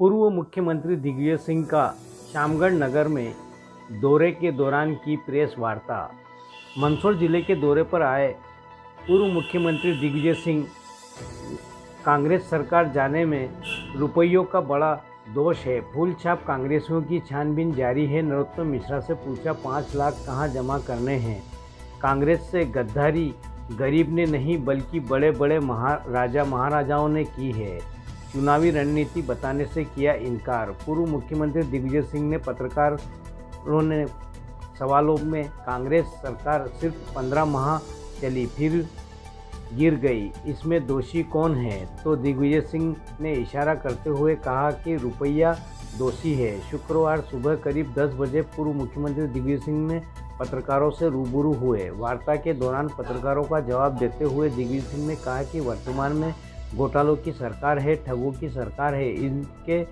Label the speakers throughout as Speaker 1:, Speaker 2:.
Speaker 1: पूर्व मुख्यमंत्री दिग्विजय सिंह का श्यामगढ़ नगर में दौरे के दौरान की प्रेस वार्ता। मंदसौर ज़िले के दौरे पर आए पूर्व मुख्यमंत्री दिग्विजय सिंह। कांग्रेस सरकार जाने में रुपयों का बड़ा दोष है। फूल छाप कांग्रेसियों की छानबीन जारी है। नरोत्तम मिश्रा से पूछा, पाँच लाख कहाँ जमा करने हैं? कांग्रेस से गद्दारी गरीब ने नहीं, बल्कि बड़े बड़े महाराजा महाराजाओं ने की है। चुनावी रणनीति बताने से किया इनकार। पूर्व मुख्यमंत्री दिग्विजय सिंह ने पत्रकारों ने सवालों में कांग्रेस सरकार सिर्फ़ पंद्रह माह चली फिर गिर गई। इसमें दोषी कौन है? तो दिग्विजय सिंह ने इशारा करते हुए कहा कि रुपया दोषी है। शुक्रवार सुबह करीब 10 बजे पूर्व मुख्यमंत्री दिग्विजय सिंह ने पत्रकारों से रूबरू हुए। वार्ता के दौरान पत्रकारों का जवाब देते हुए दिग्विजय सिंह ने कहा कि वर्तमान में घोटालों की सरकार है, ठगों की सरकार है। इनके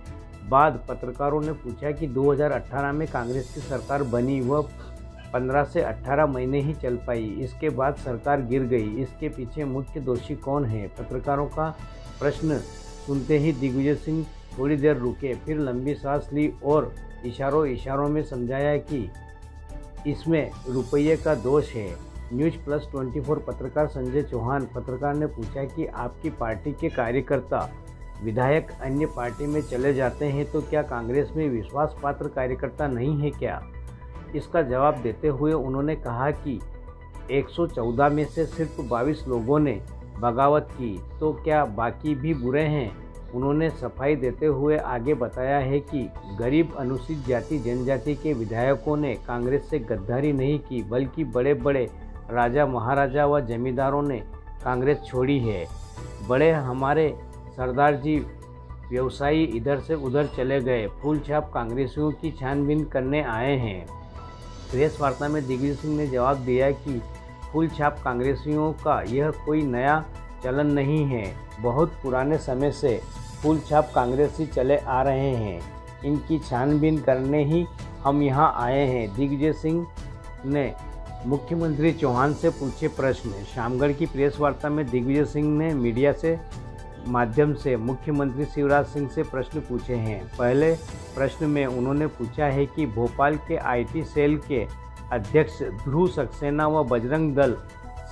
Speaker 1: बाद पत्रकारों ने पूछा कि 2018 में कांग्रेस की सरकार बनी, वह 15 से 18 महीने ही चल पाई। इसके बाद सरकार गिर गई। इसके पीछे मुख्य दोषी कौन है? पत्रकारों का प्रश्न सुनते ही दिग्विजय सिंह थोड़ी देर रुके। फिर लंबी सांस ली और इशारों इशारों में समझाया कि इसमें रुपये का दोष है। न्यूज़ प्लस 24 पत्रकार संजय चौहान, पत्रकार ने पूछा कि आपकी पार्टी के कार्यकर्ता विधायक अन्य पार्टी में चले जाते हैं तो क्या कांग्रेस में विश्वास पात्र कार्यकर्ता नहीं है क्या? इसका जवाब देते हुए उन्होंने कहा कि 114 में से सिर्फ़ 22 लोगों ने बगावत की तो क्या बाकी भी बुरे हैं? उन्होंने सफ़ाई देते हुए आगे बताया है कि गरीब अनुसूचित जाति, जनजाति के विधायकों ने कांग्रेस से गद्दारी नहीं की, बल्कि बड़े बड़े राजा महाराजा व जमींदारों ने कांग्रेस छोड़ी है। बड़े हमारे सरदार जी व्यवसायी इधर से उधर चले गए। फूल छाप कांग्रेसियों की छानबीन करने आए हैं। प्रेस वार्ता में दिग्विजय सिंह ने जवाब दिया कि फूल छाप कांग्रेसियों का यह कोई नया चलन नहीं है। बहुत पुराने समय से फूल छाप कांग्रेसी चले आ रहे हैं। इनकी छानबीन करने ही हम यहाँ आए हैं। दिग्विजय सिंह ने मुख्यमंत्री चौहान से पूछे प्रश्न। शामगढ़ की प्रेस वार्ता में दिग्विजय सिंह ने मीडिया से माध्यम से मुख्यमंत्री शिवराज सिंह से प्रश्न पूछे हैं। पहले प्रश्न में उन्होंने पूछा है कि भोपाल के आईटी सेल के अध्यक्ष ध्रुव सक्सेना व बजरंग दल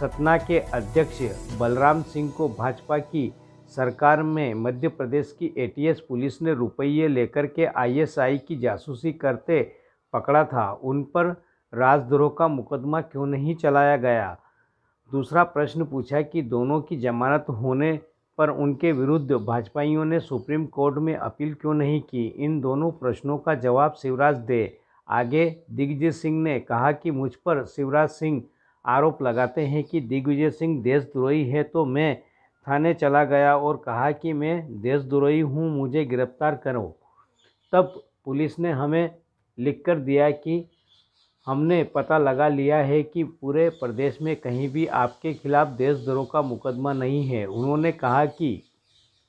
Speaker 1: सतना के अध्यक्ष बलराम सिंह को भाजपा की सरकार में मध्य प्रदेश की एटीएस पुलिस ने रुपये लेकर के आईएसआई की जासूसी करते पकड़ा था। उन पर राजद्रोह का मुकदमा क्यों नहीं चलाया गया? दूसरा प्रश्न पूछा कि दोनों की जमानत होने पर उनके विरुद्ध भाजपाइयों ने सुप्रीम कोर्ट में अपील क्यों नहीं की? इन दोनों प्रश्नों का जवाब शिवराज दे। आगे, दिग्विजय सिंह ने कहा कि मुझ पर शिवराज सिंह आरोप लगाते हैं कि दिग्विजय सिंह देशद्रोही है तो मैं थाने चला गया और कहा कि मैं देशद्रोही हूँ, मुझे गिरफ़्तार करो। तब पुलिस ने हमें लिख कर दिया कि हमने पता लगा लिया है कि पूरे प्रदेश में कहीं भी आपके खिलाफ देशद्रोह का मुकदमा नहीं है। उन्होंने कहा कि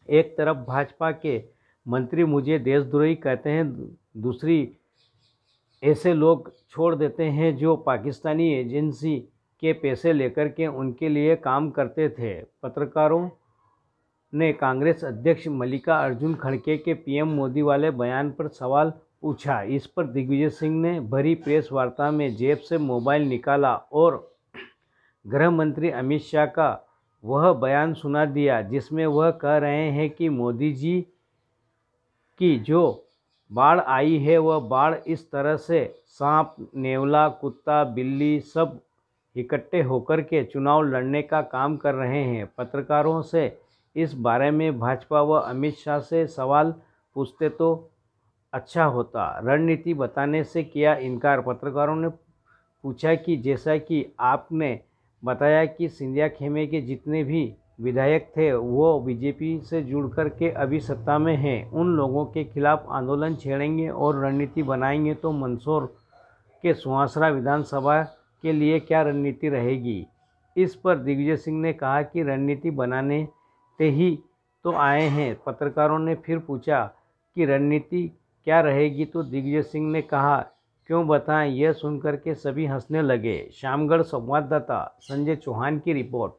Speaker 1: एक तरफ़ भाजपा के मंत्री मुझे देशद्रोही कहते हैं, दूसरी ऐसे लोग छोड़ देते हैं जो पाकिस्तानी एजेंसी के पैसे लेकर के उनके लिए काम करते थे। पत्रकारों ने कांग्रेस अध्यक्ष मल्लिका अर्जुन खड़गे के पीएम मोदी वाले बयान पर सवाल पूछा। इस पर दिग्विजय सिंह ने भरी प्रेस वार्ता में जेब से मोबाइल निकाला और गृह मंत्री अमित शाह का वह बयान सुना दिया, जिसमें वह कह रहे हैं कि मोदी जी की जो बाढ़ आई है, वह बाढ़ इस तरह से सांप, नेवला, कुत्ता, बिल्ली सब इकट्ठे होकर के चुनाव लड़ने का काम कर रहे हैं। पत्रकारों से इस बारे में भाजपा व अमित शाह से सवाल पूछते तो अच्छा होता। रणनीति बताने से किया इनकार। पत्रकारों ने पूछा कि जैसा कि आपने बताया कि सिंधिया खेमे के जितने भी विधायक थे, वो बीजेपी से जुड़ कर के अभी सत्ता में हैं। उन लोगों के खिलाफ आंदोलन छेड़ेंगे और रणनीति बनाएँगे तो मंदसौर के सुहासरा विधानसभा के लिए क्या रणनीति रहेगी? इस पर दिग्विजय सिंह ने कहा कि रणनीति बनाने ते ही तो आए हैं। पत्रकारों ने फिर पूछा कि रणनीति क्या रहेगी? तो दिग्विजय सिंह ने कहा, क्यों बताएँ? यह सुनकर के सभी हंसने लगे। शामगढ़ संवाददाता संजय चौहान की रिपोर्ट।